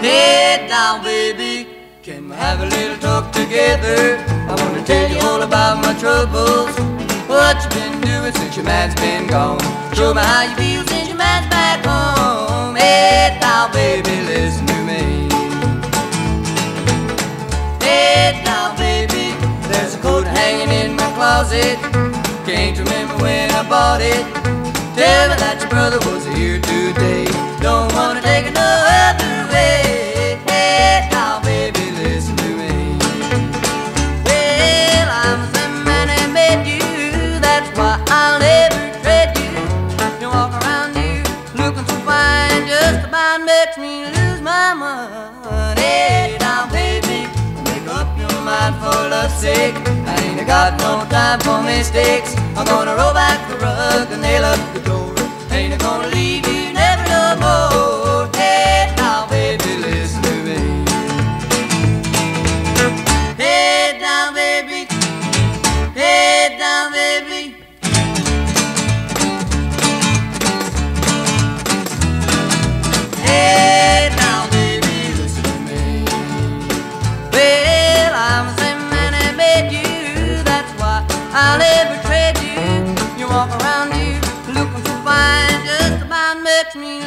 Hey now, baby, can we have a little talk together? I wanna tell you all about my troubles. What you been doing since your man's been gone? Show me how you feel since your man's back home. Hey now, baby, listen to me. Hey now, baby, there's a coat hanging in my closet. Can't remember when I bought it. Tell me that your brother was here today. About makes me lose my mind. Hey now, baby, make up your mind for love's sake. I ain't got no time for mistakes. I'm gonna roll back the rug and nail up the door.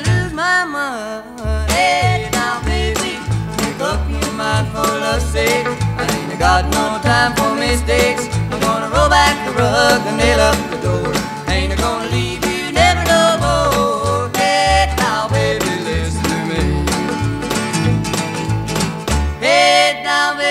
lose my mind. Hey, now, baby, make up your mind for love's sake. I ain't got no time for mistakes. I'm gonna roll back the rug and nail up the door. Ain't gonna leave you never no more. Hey, now, baby, listen to me. Hey, now, baby.